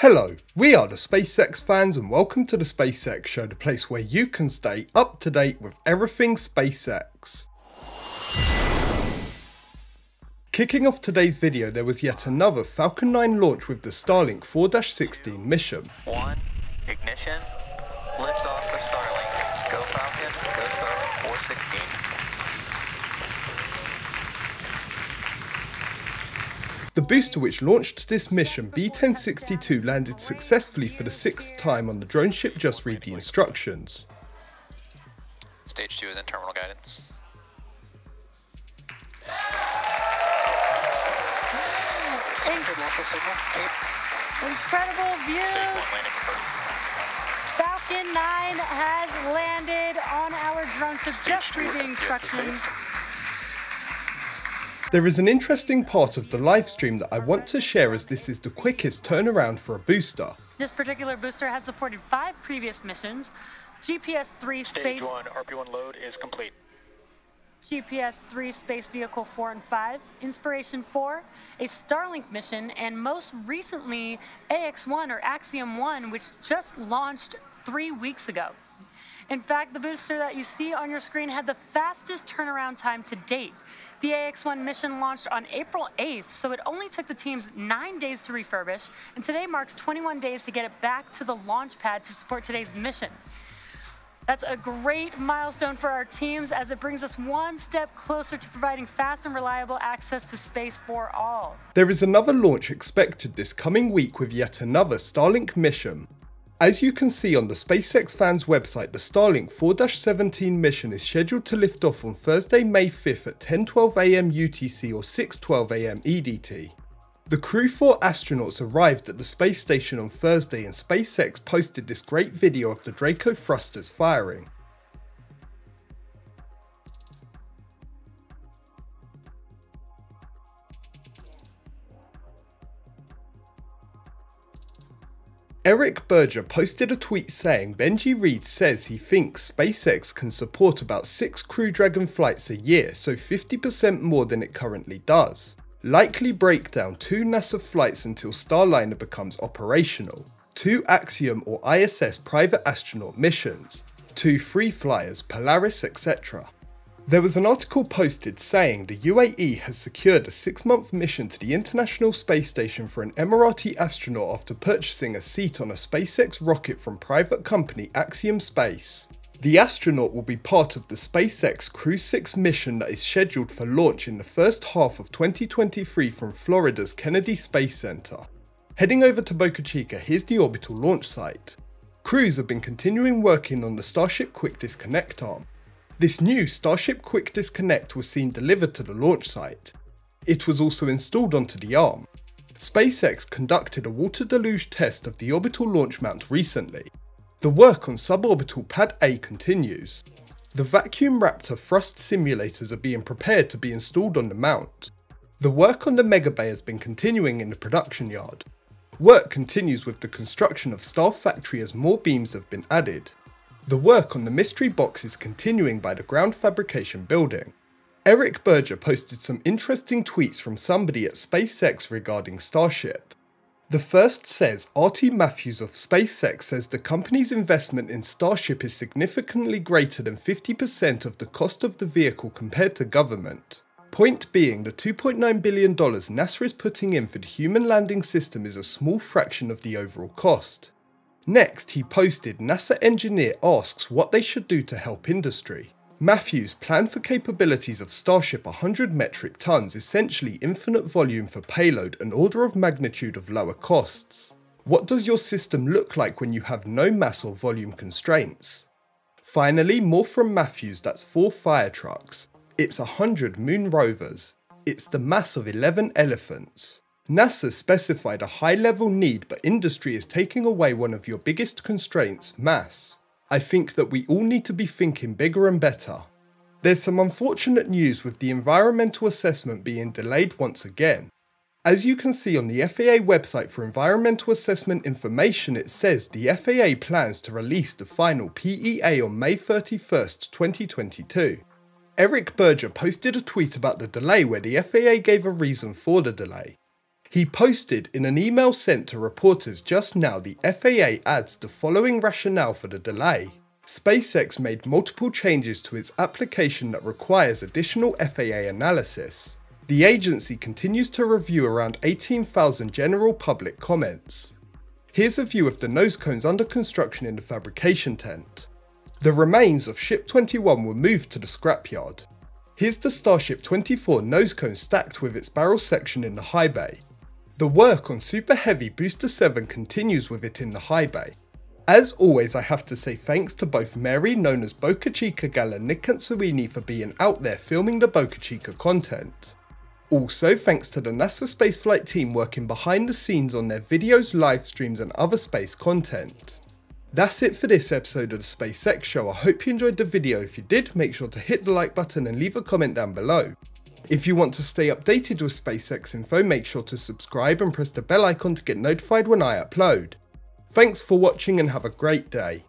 Hello, we are the SpaceX fans and welcome to the SpaceX Show, the place where you can stay up to date with everything SpaceX. Kicking off today's video, there was yet another Falcon 9 launch with the Starlink 4-16 mission. One, ignition, lift off for Starlink. Go Falcon, go Starlink 416. The booster which launched this mission, B-1062, landed successfully for the sixth time on the drone ship Just Read the Instructions. Stage 2 is in terminal guidance. Incredible Stage 1 views. Falcon 9 has landed on our drone ship. Just read the instructions. There is an interesting part of the live stream that I want to share as this is the quickest turnaround for a booster. This particular booster has supported five previous missions. GPS 3 Stage space 1, RP1 load is complete. GPS 3 Space Vehicle 4 and 5, Inspiration 4, a Starlink mission, and most recently AX1 or Axiom 1, which just launched three weeks ago. In fact, the booster that you see on your screen had the fastest turnaround time to date. The AX1 mission launched on April 8th, so it only took the teams nine days to refurbish, and today marks 21 days to get it back to the launch pad to support today's mission. That's a great milestone for our teams as it brings us one step closer to providing fast and reliable access to space for all. There is another launch expected this coming week with yet another Starlink mission. As you can see on the SpaceX fans website, the Starlink 4-17 mission is scheduled to lift off on Thursday, May 5th at 10:12am UTC or 6:12am EDT. The crew four astronauts arrived at the space station on Thursday and SpaceX posted this great video of the Draco thrusters firing. Eric Berger posted a tweet saying Benji Reed says he thinks SpaceX can support about 6 Crew Dragon flights a year, so 50% more than it currently does. Likely break down 2 NASA flights until Starliner becomes operational, 2 Axiom or ISS private astronaut missions, 2 free flyers, Polaris, etc. There was an article posted saying the UAE has secured a six month mission to the International Space Station for an Emirati astronaut after purchasing a seat on a SpaceX rocket from private company Axiom Space. The astronaut will be part of the SpaceX Crew 6 mission that is scheduled for launch in the first half of 2023 from Florida's Kennedy Space Center. Heading over to Boca Chica, here's the orbital launch site. Crews have been continuing working on the Starship Quick Disconnect arm, this new Starship Quick Disconnect was seen delivered to the launch site. It was also installed onto the arm. SpaceX conducted a water deluge test of the orbital launch mount recently. The work on suborbital Pad A continues. The Vacuum Raptor thrust simulators are being prepared to be installed on the mount. The work on the Mega Bay has been continuing in the production yard. Work continues with the construction of Star Factory as more beams have been added. The work on the mystery box is continuing by the ground fabrication building. Eric Berger posted some interesting tweets from somebody at SpaceX regarding Starship. The first says Artie Matthews of SpaceX says the company's investment in Starship is significantly greater than 50% of the cost of the vehicle compared to government. Point being, the $2.9 billion NASA is putting in for the human landing system is a small fraction of the overall cost. Next, he posted NASA engineer asks what they should do to help industry. Matthews plan for capabilities of Starship 100 metric tons, essentially infinite volume for payload and order of magnitude of lower costs. What does your system look like when you have no mass or volume constraints? Finally, more from Matthews that's 4 fire trucks. It's 100 moon rovers. It's the mass of 11 elephants. NASA specified a high level need, but industry is taking away one of your biggest constraints, mass. I think that we all need to be thinking bigger and better. There's some unfortunate news with the environmental assessment being delayed once again. As you can see on the FAA website for environmental assessment information, it says the FAA plans to release the final PEA on May 31st, 2022. Eric Berger posted a tweet about the delay where the FAA gave a reason for the delay. He posted in an email sent to reporters just now the FAA adds the following rationale for the delay. SpaceX made multiple changes to its application that requires additional FAA analysis. The agency continues to review around 18,000 general public comments. Here's a view of the nose cones under construction in the fabrication tent. The remains of Ship 21 were moved to the scrapyard. Here's the Starship 24 nose cone stacked with its barrel section in the high bay. The work on Super Heavy Booster 7 continues with it in the high bay. As always, I have to say thanks to both Mary, known as Boca Chica Gal, and Nic for being out there filming the Boca Chica content. Also, thanks to the NASA spaceflight team working behind the scenes on their videos, live streams, and other space content. That's it for this episode of the SpaceX Show. I hope you enjoyed the video. If you did, make sure to hit the like button and leave a comment down below. If you want to stay updated with SpaceX info, make sure to subscribe and press the bell icon to get notified when I upload. Thanks for watching and have a great day.